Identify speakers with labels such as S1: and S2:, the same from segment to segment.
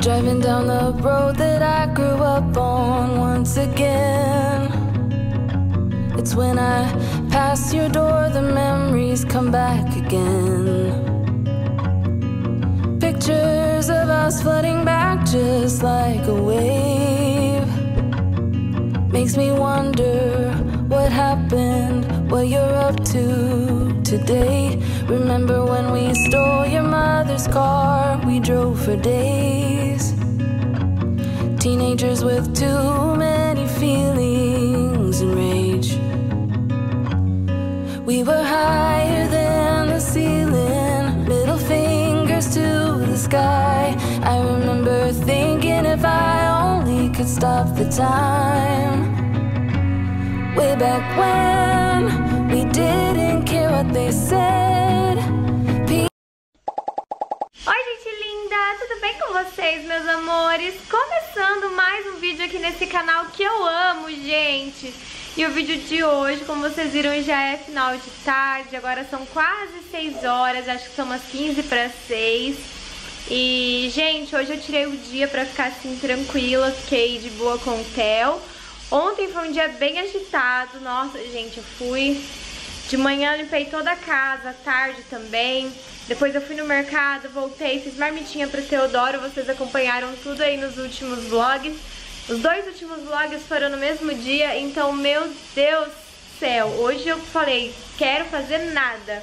S1: Driving down the road that I grew up on once again. It's when I pass your door, the memories come back again. Pictures of us flooding back just like a wave. Makes me wonder what happened, what you're up to today. Remember when we stole your mother's car? We drove for days. Teenagers with too many feelings and rage. We were higher than the ceiling, middle fingers to the sky. I remember thinking if I only could stop the time. Way back when we didn't care what they said.
S2: Oi, gente linda! Tudo bem com vocês, meus amores? Começando mais um vídeo aqui nesse canal que eu amo, gente! E o vídeo de hoje, como vocês viram, já é final de tarde, agora são quase 6 horas, acho que são umas 15 para 6. E, gente, hoje eu tirei o dia pra ficar assim tranquila, fiquei de boa com o Theo. Ontem foi um dia bem agitado, nossa, gente, eu fui... De manhã limpei toda a casa, tarde também. Depois eu fui no mercado, voltei, fiz marmitinha pro Teodoro, vocês acompanharam tudo aí nos últimos vlogs. Os dois últimos vlogs foram no mesmo dia, então, meu Deus do céu, hoje eu falei, quero fazer nada.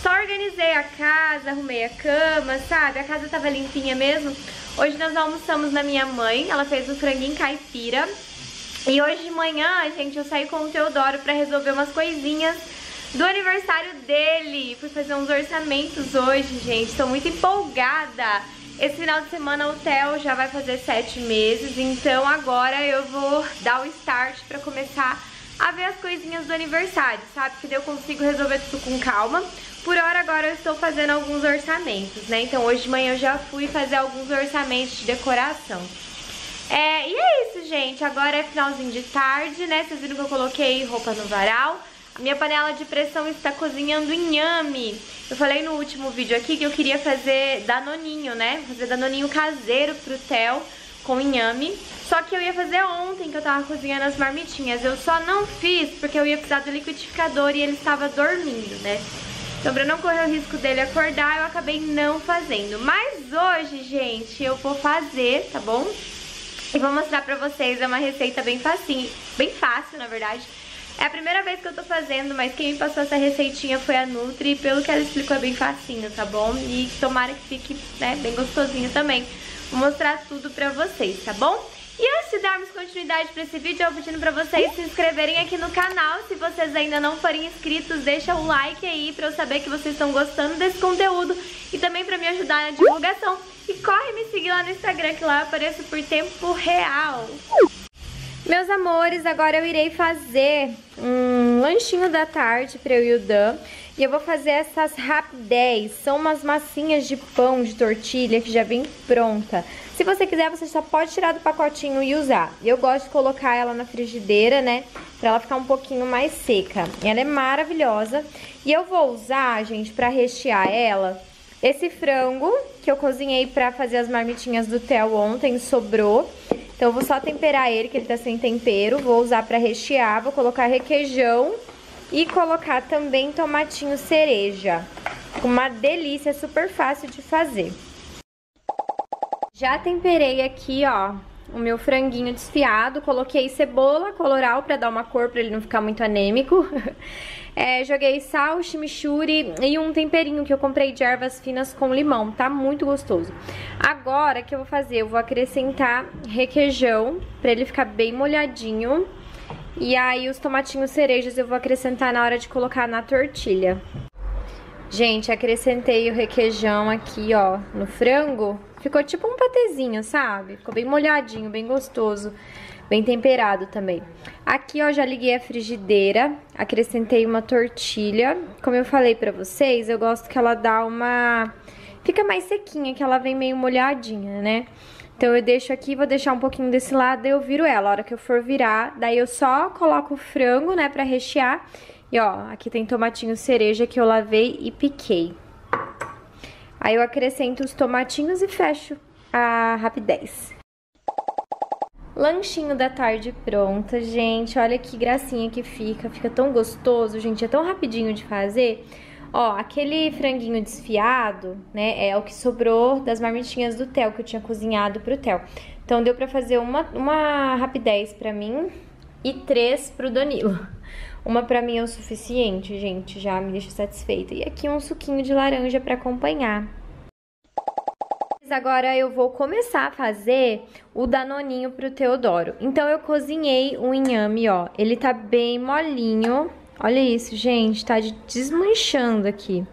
S2: Só organizei a casa, arrumei a cama, sabe? A casa tava limpinha mesmo. Hoje nós almoçamos na minha mãe, ela fez o franguinho caipira. E hoje de manhã, gente, eu saí com o Teodoro pra resolver umas coisinhas do aniversário dele. Fui fazer uns orçamentos hoje, gente. Tô muito empolgada. Esse final de semana o Theo já vai fazer sete meses, então agora eu vou dar o start pra começar a ver as coisinhas do aniversário, sabe? Que daí eu consigo resolver tudo com calma. Por hora agora eu estou fazendo alguns orçamentos, né? Então hoje de manhã eu já fui fazer alguns orçamentos de decoração. É, e é isso, gente. Agora é finalzinho de tarde, né? Vocês viram que eu coloquei roupa no varal. Minha panela de pressão está cozinhando inhame. Eu falei no último vídeo aqui que eu queria fazer danoninho, né? Fazer danoninho caseiro pro Theo com inhame. Só que eu ia fazer ontem que eu tava cozinhando as marmitinhas. Eu só não fiz porque eu ia precisar do liquidificador e ele estava dormindo, né? Então pra não correr o risco dele acordar, eu acabei não fazendo. Mas hoje, gente, eu vou fazer, tá bom? E vou mostrar pra vocês, é uma receita bem facinho, bem fácil, na verdade é a primeira vez que eu tô fazendo, mas quem me passou essa receitinha foi a Nutri e pelo que ela explicou é bem facinho, tá bom? E tomara que fique, né, bem gostosinho também. Vou mostrar tudo pra vocês, tá bom? E antes de darmos continuidade pra esse vídeo, eu vou pedindo pra vocês se inscreverem aqui no canal. Se vocês ainda não forem inscritos, deixa o like aí pra eu saber que vocês estão gostando desse conteúdo e também pra me ajudar na divulgação. E corre me seguir lá no Instagram, que lá eu apareço por tempo real. Meus amores, agora eu irei fazer um lanchinho da tarde para eu e o Dan. E eu vou fazer essas rapidez, são umas massinhas de pão, de tortilha que já vem pronta. Se você quiser, você só pode tirar do pacotinho e usar. Eu gosto de colocar ela na frigideira, né, pra ela ficar um pouquinho mais seca. Ela é maravilhosa. E eu vou usar, gente, pra rechear ela, esse frango que eu cozinhei pra fazer as marmitinhas do Theo ontem, sobrou. Então, eu vou só temperar ele, que ele tá sem tempero. Vou usar pra rechear, vou colocar requeijão e colocar também tomatinho cereja. Uma delícia, super fácil de fazer. Já temperei aqui, ó, o meu franguinho desfiado. Coloquei cebola coloral pra dar uma cor, pra ele não ficar muito anêmico. É, joguei sal, chimichurri e um temperinho que eu comprei de ervas finas com limão. Tá muito gostoso. Agora, o que eu vou fazer? Eu vou acrescentar requeijão pra ele ficar bem molhadinho. E aí, os tomatinhos cerejas eu vou acrescentar na hora de colocar na tortilha. Gente, acrescentei o requeijão aqui, ó, no frango. Ficou tipo um patezinho, sabe? Ficou bem molhadinho, bem gostoso bem temperado também. Aqui, ó, já liguei a frigideira, acrescentei uma tortilha. Como eu falei pra vocês, eu gosto que ela dá uma... Fica mais sequinha, que ela vem meio molhadinha, né? Então eu deixo aqui, vou deixar um pouquinho desse lado, eu viro ela. A hora que eu for virar, daí eu só coloco o frango, né, pra rechear. E ó, aqui tem tomatinho cereja que eu lavei e piquei. Aí eu acrescento os tomatinhos e fecho a rapidez. Lanchinho da tarde pronta, gente. Olha que gracinha que fica. Fica tão gostoso, gente. É tão rapidinho de fazer. Ó, aquele franguinho desfiado, né, é o que sobrou das marmitinhas do Theo, que eu tinha cozinhado pro Theo. Então deu pra fazer uma, uma rapidez pra mim e três pro Danilo. Uma pra mim é o suficiente, gente, já me deixa satisfeita. E aqui um suquinho de laranja pra acompanhar. Agora eu vou começar a fazer o danoninho pro Teodoro. Então eu cozinhei o inhame, ó. Ele tá bem molinho, Olha isso, gente, tá desmanchando aqui.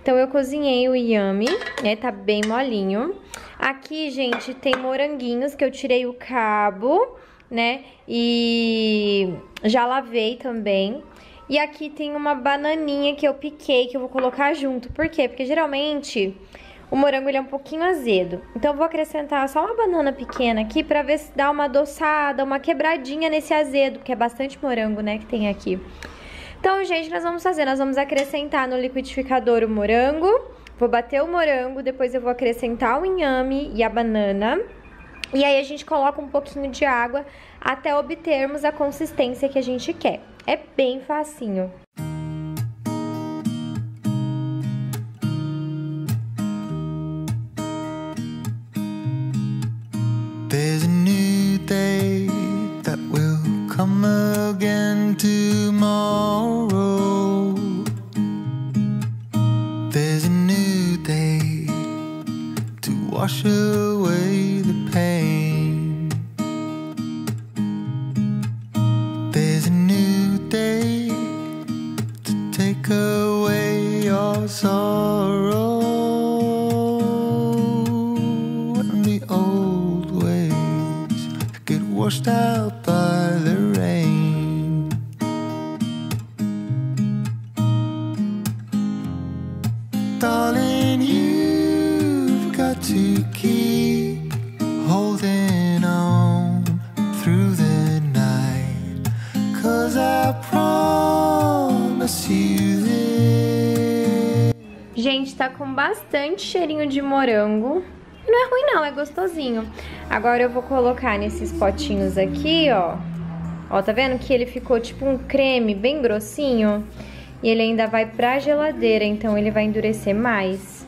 S2: Então, eu cozinhei o yame, né, tá bem molinho. Aqui, gente, tem moranguinhos que eu tirei o cabo, né, e já lavei também. E aqui tem uma bananinha que eu piquei, que eu vou colocar junto. Por quê? Porque geralmente o morango ele é um pouquinho azedo. Então eu vou acrescentar só uma banana pequena aqui pra ver se dá uma adoçada, uma quebradinha nesse azedo, que é bastante morango, né, que tem aqui. Então, gente, nós vamos fazer, nós vamos acrescentar no liquidificador o morango, vou bater o morango, depois eu vou acrescentar o inhame e a banana. E aí a gente coloca um pouquinho de água até obtermos a consistência que a gente quer. É bem facinho. Sorrow. And the old ways get washed out by the rain. Darling, you've got to keep holding on through the night. Cause I promise you. Gente, tá com bastante cheirinho de morango. Não é ruim não, é gostosinho. Agora eu vou colocar nesses potinhos aqui, ó. Ó, tá vendo que ele ficou tipo um creme bem grossinho? E ele ainda vai pra geladeira, então ele vai endurecer mais.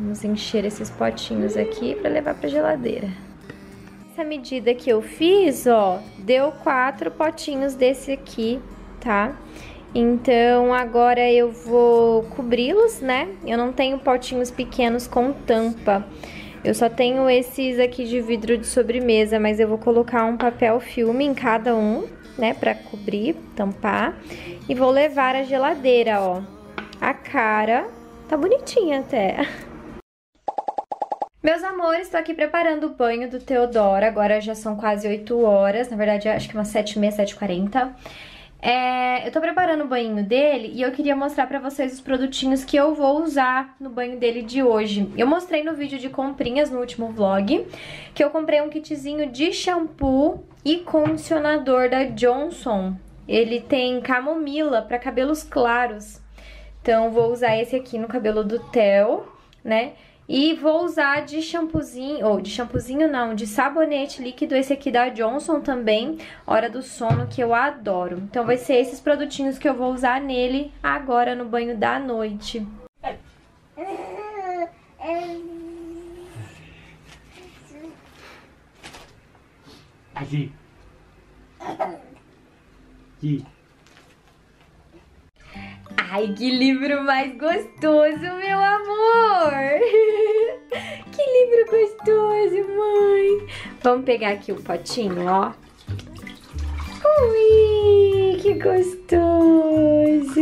S2: Vamos encher esses potinhos aqui pra levar pra geladeira. Essa medida que eu fiz, ó, deu quatro potinhos desse aqui, tá? Então, agora eu vou cobri-los, né? Eu não tenho potinhos pequenos com tampa. Eu só tenho esses aqui de vidro de sobremesa, mas eu vou colocar um papel filme em cada um, né? Pra cobrir, tampar. E vou levar à geladeira, ó. A cara tá bonitinha até. Meus amores, tô aqui preparando o banho do Teodoro. Agora já são quase 8 horas. Na verdade, acho que umas 7h30, 7h40. É, eu tô preparando o banho dele e eu queria mostrar pra vocês os produtinhos que eu vou usar no banho dele de hoje. Eu mostrei no vídeo de comprinhas no último vlog que eu comprei um kitzinho de shampoo e condicionador da Johnson. Ele tem camomila pra cabelos claros. Então vou usar esse aqui no cabelo do Theo, né? E vou usar de shampoozinho, ou de shampoozinho não, de sabonete líquido, esse aqui da Johnson também, Hora do Sono, que eu adoro. Então vai ser esses produtinhos que eu vou usar nele agora no banho da noite.
S3: Aqui. Aqui.
S2: Ai, que livro mais gostoso, meu amor! Gostoso, mãe! Vamos pegar aqui o potinho, ó. Ui, que gostoso!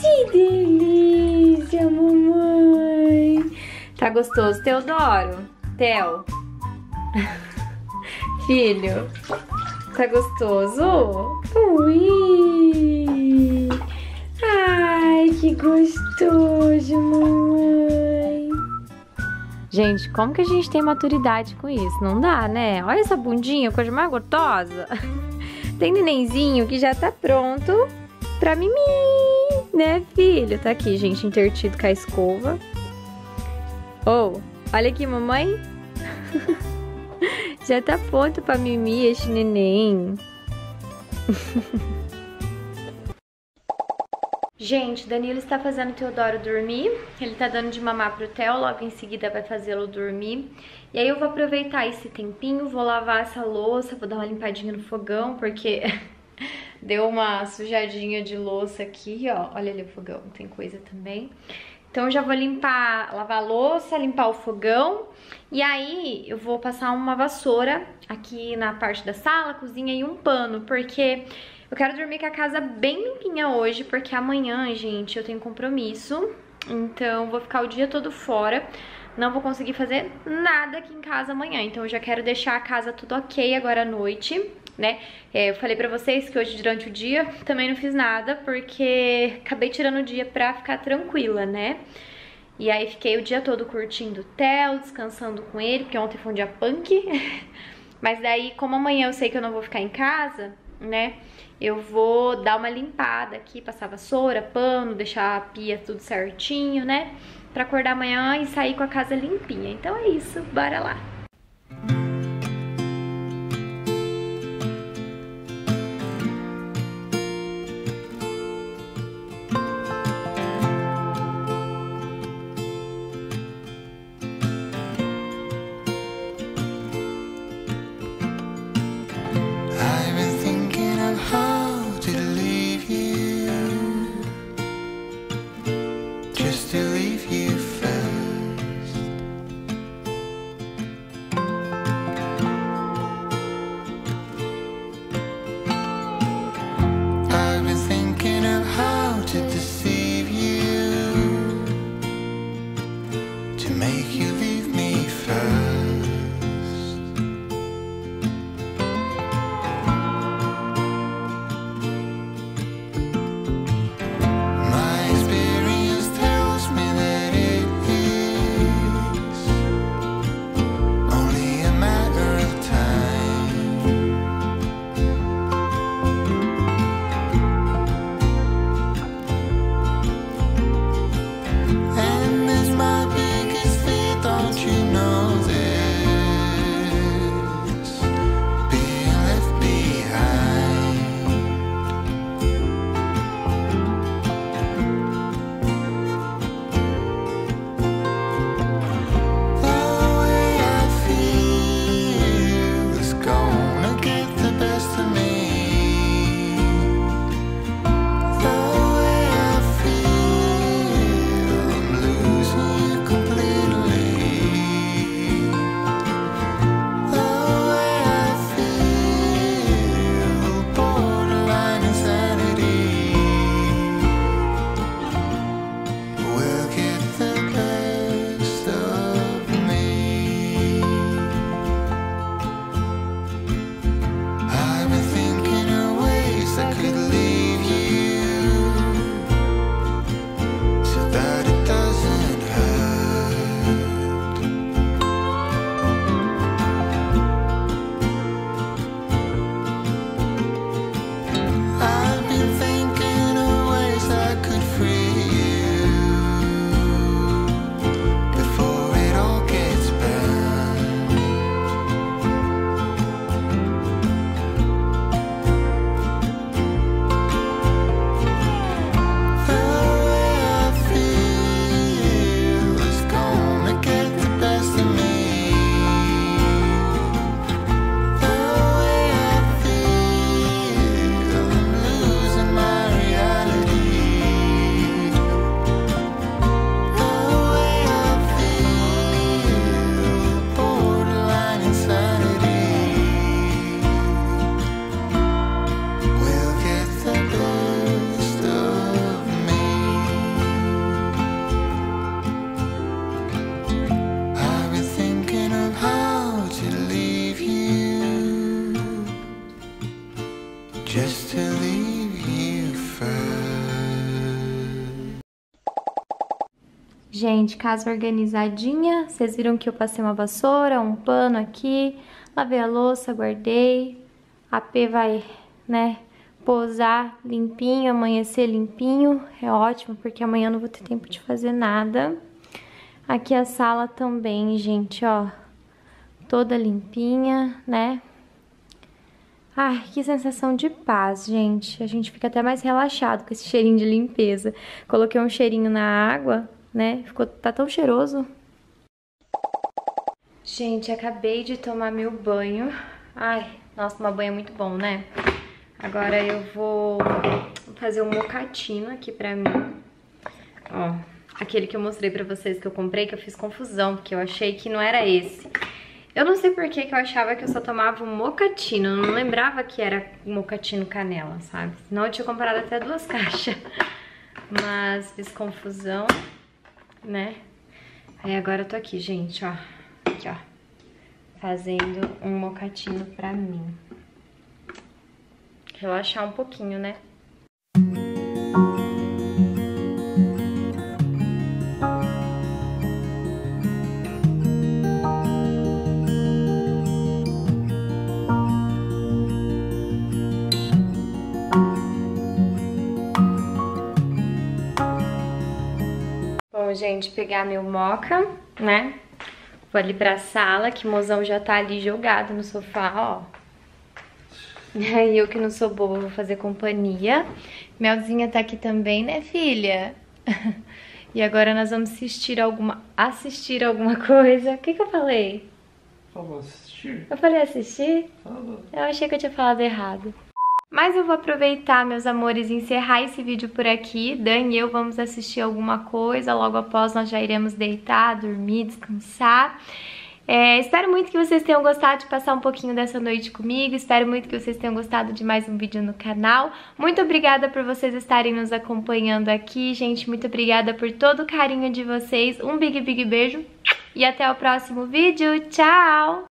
S2: Que delícia, mamãe! Tá gostoso, Teodoro? Theo? Filho, tá gostoso? Ui! Ai, que gostoso, mamãe.
S4: Gente, como que a gente tem maturidade com isso? Não dá, né? Olha essa bundinha, coisa mais gostosa. Tem nenenzinho que já tá pronto pra mimir, né, filho? Tá aqui, gente, intertido com a escova. Oh, olha aqui, mamãe. já tá pronto pra mimir este neném. Gente, Danilo está fazendo Teodoro dormir. Ele tá dando de mamar pro Theo, logo em seguida vai fazê-lo dormir. E aí eu vou aproveitar esse tempinho, vou lavar essa louça, vou dar uma limpadinha no fogão, porque deu uma sujadinha de louça aqui, ó. Olha ali o fogão, tem coisa também. Então já vou limpar, lavar a louça, limpar o fogão. E aí eu vou passar uma vassoura aqui na parte da sala, cozinha e um pano, porque eu quero dormir com a casa bem limpinha hoje, porque amanhã, gente, eu tenho compromisso. Então, vou ficar o dia todo fora. Não vou conseguir fazer nada aqui em casa amanhã. Então, eu já quero deixar a casa tudo ok agora à noite, né? É, eu falei pra vocês que hoje, durante o dia, também não fiz nada, porque acabei tirando o dia pra ficar tranquila, né? E aí, fiquei o dia todo curtindo o Theo, descansando com ele, porque ontem foi um dia punk. Mas daí, como amanhã eu sei que eu não vou ficar em casa, né? Eu vou dar uma limpada aqui, passar vassoura, pano, deixar a pia tudo certinho, né? Pra acordar amanhã e sair com a casa limpinha. Então é isso, bora lá.
S2: Gente, casa organizadinha. Vocês viram que eu passei uma vassoura, um pano aqui. Lavei a louça, guardei. A P vai, né, posar limpinho, amanhecer limpinho. É ótimo, porque amanhã eu não vou ter tempo de fazer nada. Aqui a sala também, gente, ó. Toda limpinha, né? Ai, que sensação de paz, gente. A gente fica até mais relaxado com esse cheirinho de limpeza. Coloquei um cheirinho na água, né? Ficou, tá tão cheiroso. Gente, acabei de tomar meu banho. Ai, nossa, tomar banho é muito bom, né? Agora eu vou fazer um mocatino aqui pra mim. Ó, aquele que eu mostrei pra vocês que eu comprei, que eu fiz confusão, porque eu achei que não era esse. Eu não sei por que, que eu achava que eu só tomava um mocatino, eu não lembrava que era mocatino canela, sabe? Senão eu tinha comprado até duas caixas. Mas fiz confusão, né? Aí agora eu tô aqui, gente, ó. Aqui, ó. Fazendo um mocatino pra mim. Relaxar um pouquinho, né? Gente, pegar meu moca, né? Vou ali pra sala, que o mozão já tá ali jogado no sofá, ó. E aí eu que não sou boa vou fazer companhia. Melzinha tá aqui também, né, filha? E agora nós vamos assistir alguma, assistir alguma coisa. O que que eu falei?
S3: Falou assistir?
S2: Eu falei assistir?
S3: Falou.
S2: Eu achei que eu tinha falado errado. Mas eu vou aproveitar, meus amores, e encerrar esse vídeo por aqui. Dan e eu vamos assistir alguma coisa. Logo após nós já iremos deitar, dormir, descansar. É, espero muito que vocês tenham gostado de passar um pouquinho dessa noite comigo. Espero muito que vocês tenham gostado de mais um vídeo no canal. Muito obrigada por vocês estarem nos acompanhando aqui, gente. Muito obrigada por todo o carinho de vocês. Um big, big beijo. E até o próximo vídeo. Tchau!